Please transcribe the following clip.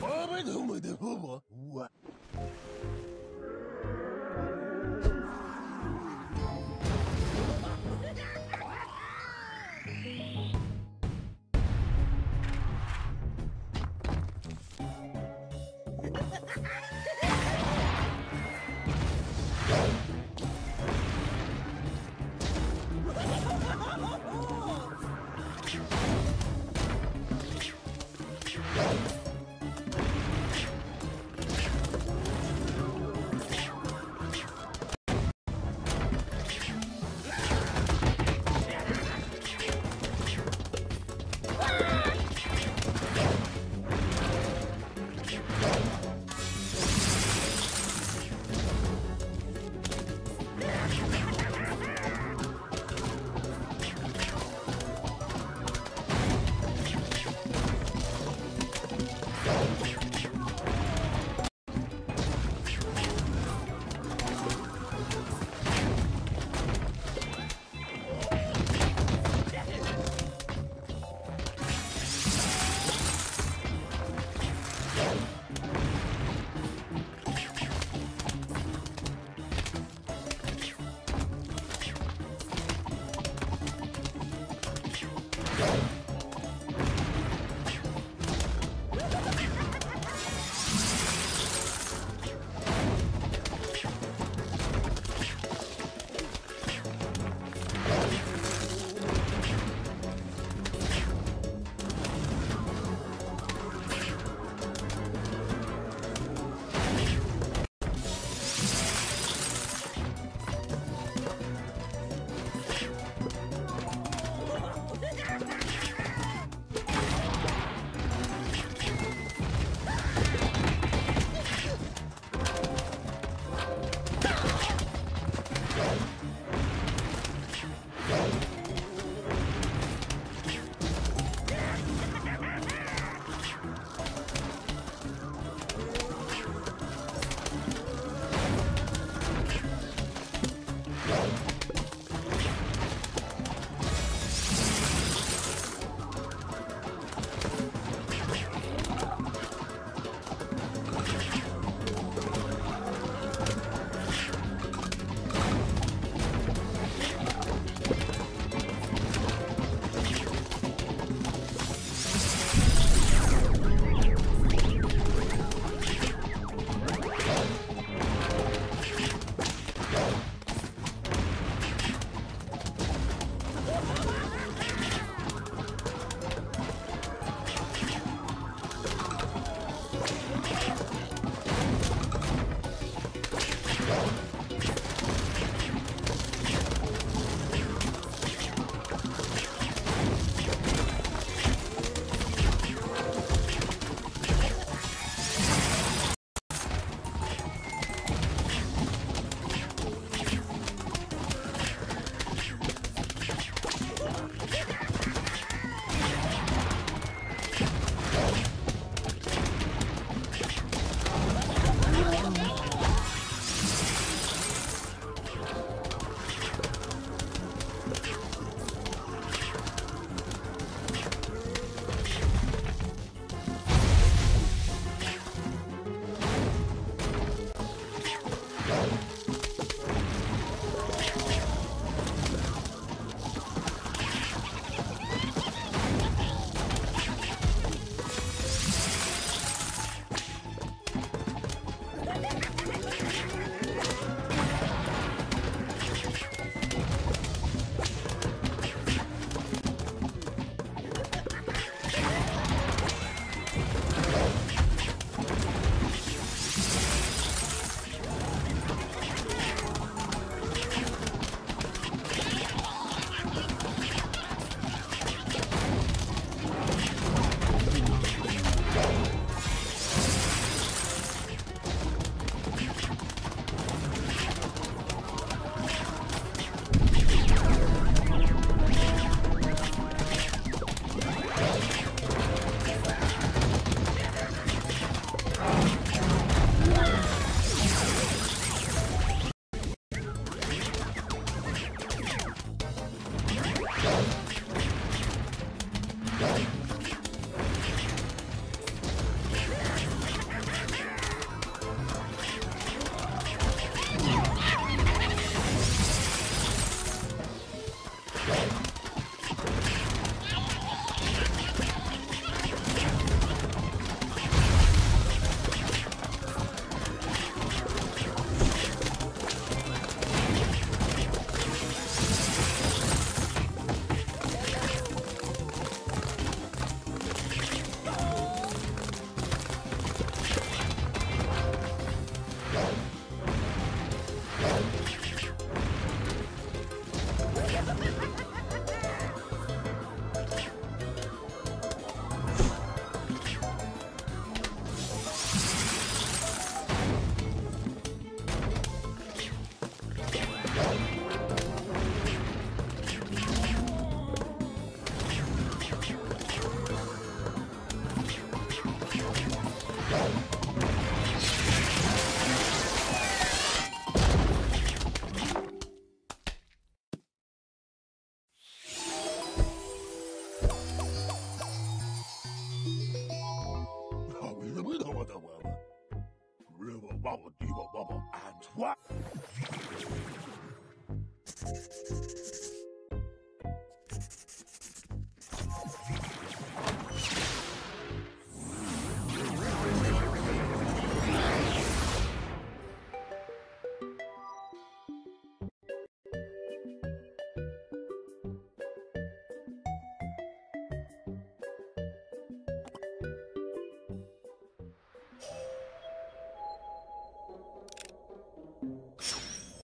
八百都没得喝过五 you